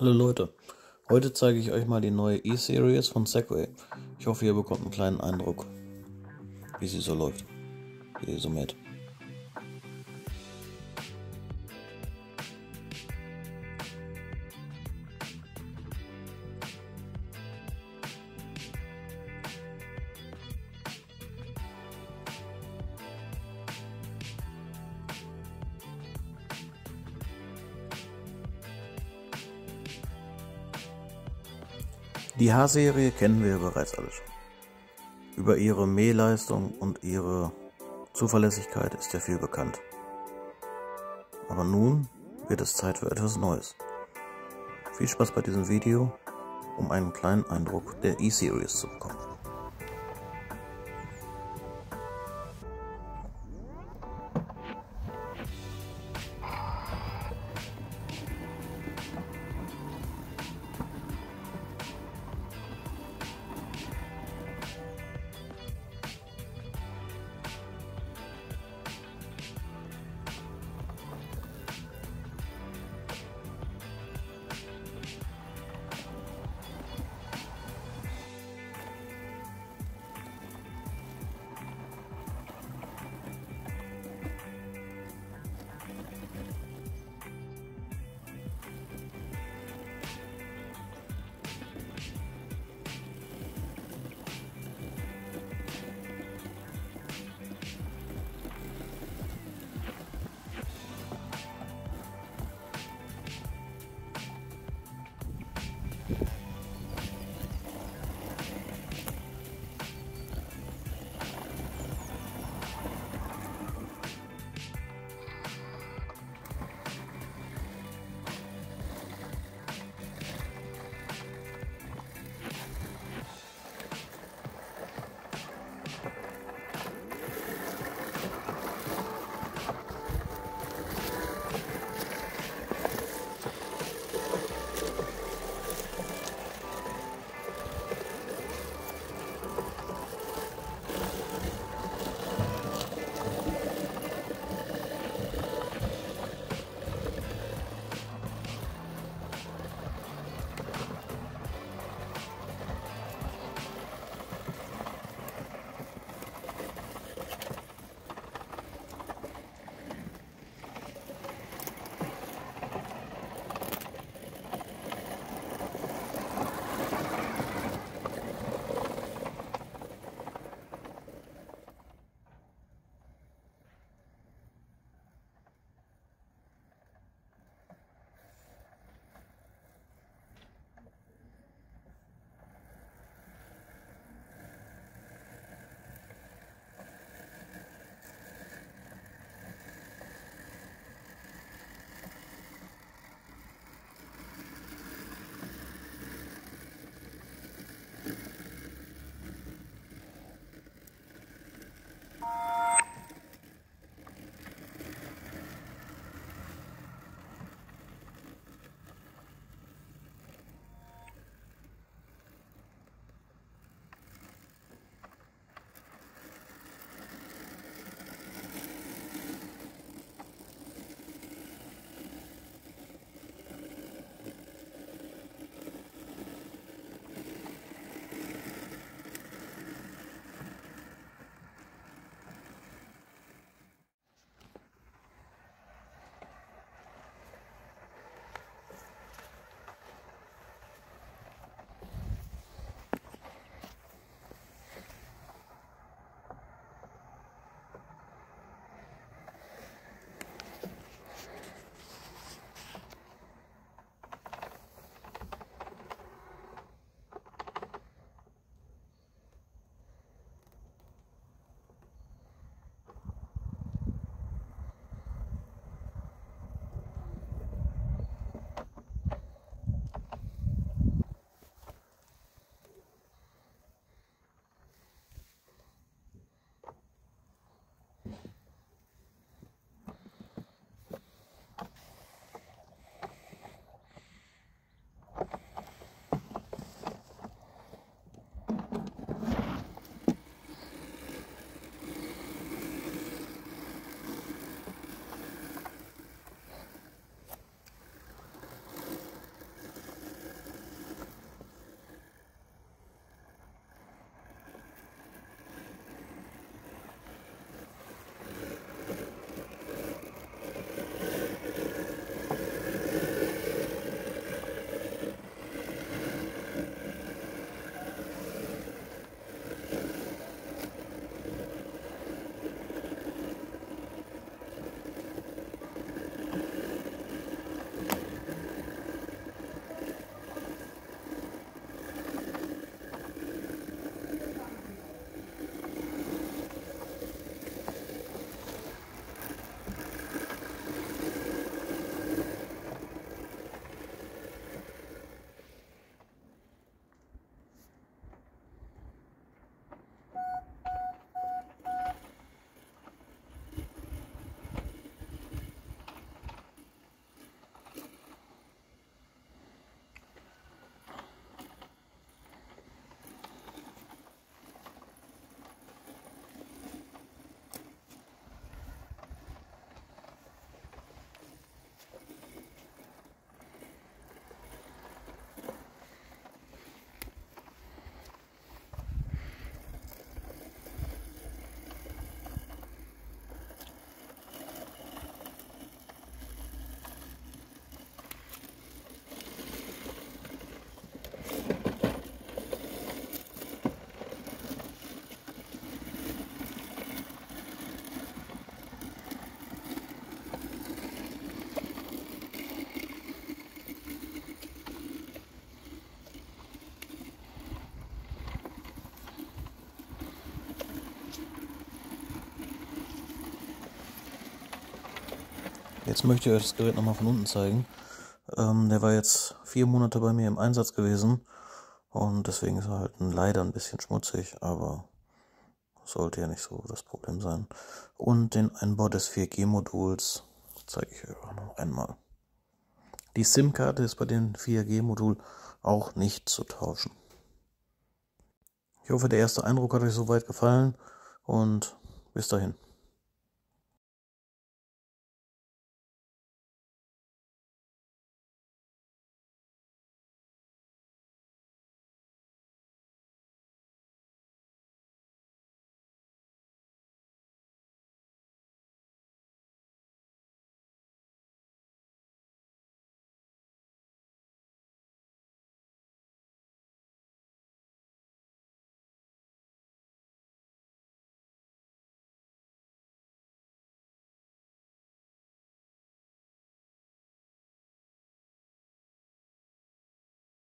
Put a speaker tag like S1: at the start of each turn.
S1: Hallo Leute, heute zeige ich euch mal die neue E-Series von Segway. Ich hoffe, ihr bekommt einen kleinen Eindruck, wie sie so läuft, wie sie so mäht. Die H-Serie kennen wir bereits alle schon. Über ihre Mähleistung und ihre Zuverlässigkeit ist ja viel bekannt. Aber nun wird es Zeit für etwas Neues. Viel Spaß bei diesem Video, um einen kleinen Eindruck der E-Series zu bekommen. Jetzt möchte ich euch das Gerät nochmal von unten zeigen. Ähm, der war jetzt vier Monate bei mir im Einsatz gewesen und deswegen ist er halt leider ein bisschen schmutzig, aber sollte ja nicht so das Problem sein. Und den Einbau des 4G-Moduls zeige ich euch auch noch einmal. Die SIM-Karte ist bei dem 4G-Modul auch nicht zu tauschen. Ich hoffe, der erste Eindruck hat euch soweit gefallen und bis dahin.